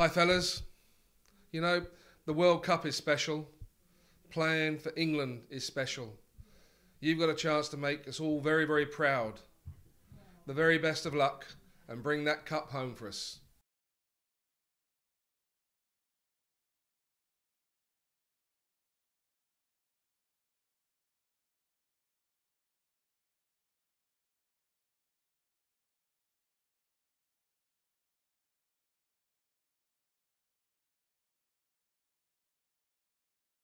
Hi, fellas. You know, the World Cup is special. Playing for England is special. You've got a chance to make us all very, very proud. The very best of luck and bring that cup home for us.